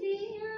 see you.